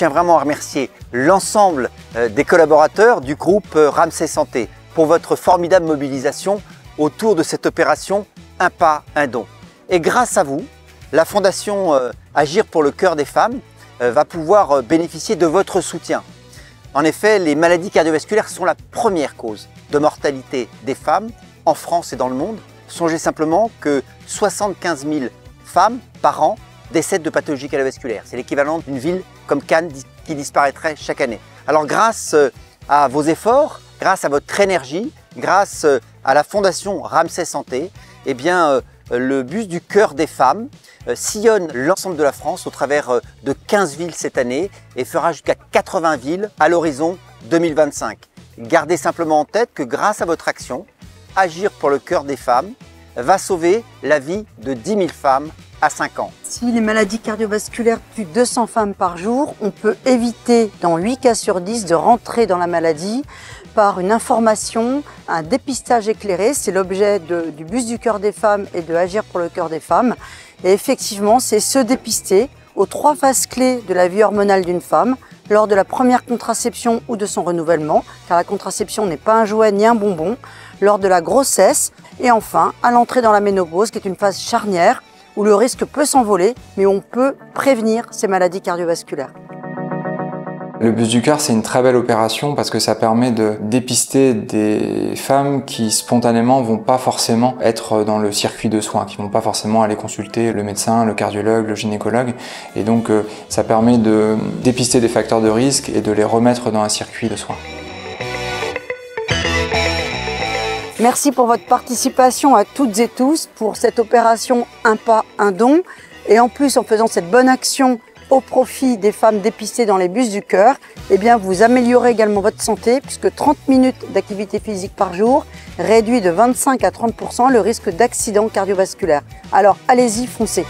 tiens vraiment à remercier l'ensemble euh, des collaborateurs du groupe euh, Ramsey Santé pour votre formidable mobilisation autour de cette opération Un pas, un don. Et grâce à vous, la Fondation euh, Agir pour le cœur des femmes va pouvoir bénéficier de votre soutien. En effet, les maladies cardiovasculaires sont la première cause de mortalité des femmes en France et dans le monde. Songez simplement que 75 000 femmes par an décèdent de pathologies cardiovasculaires. C'est l'équivalent d'une ville comme Cannes qui disparaîtrait chaque année. Alors grâce euh, à vos efforts, grâce à votre énergie, grâce euh, à la fondation Ramsey Santé, eh bien, euh, le bus du cœur des femmes sillonne l'ensemble de la France au travers de 15 villes cette année et fera jusqu'à 80 villes à l'horizon 2025. Gardez simplement en tête que grâce à votre action, Agir pour le cœur des femmes va sauver la vie de 10 000 femmes à 5 ans. Si les maladies cardiovasculaires tuent 200 femmes par jour, on peut éviter dans 8 cas sur 10 de rentrer dans la maladie par une information, un dépistage éclairé. C'est l'objet du bus du cœur des femmes et de Agir pour le cœur des femmes. Et effectivement, c'est se dépister aux trois phases clés de la vie hormonale d'une femme, lors de la première contraception ou de son renouvellement, car la contraception n'est pas un jouet ni un bonbon, lors de la grossesse et enfin à l'entrée dans la ménopause qui est une phase charnière où le risque peut s'envoler mais on peut prévenir ces maladies cardiovasculaires. Le bus du cœur, c'est une très belle opération parce que ça permet de dépister des femmes qui spontanément vont pas forcément être dans le circuit de soins, qui vont pas forcément aller consulter le médecin, le cardiologue, le gynécologue. Et donc, euh, ça permet de dépister des facteurs de risque et de les remettre dans un circuit de soins. Merci pour votre participation à toutes et tous pour cette opération Un pas, un don. Et en plus, en faisant cette bonne action au profit des femmes dépistées dans les bus du cœur, eh bien vous améliorez également votre santé puisque 30 minutes d'activité physique par jour réduit de 25 à 30% le risque d'accident cardiovasculaire. Alors allez-y, foncez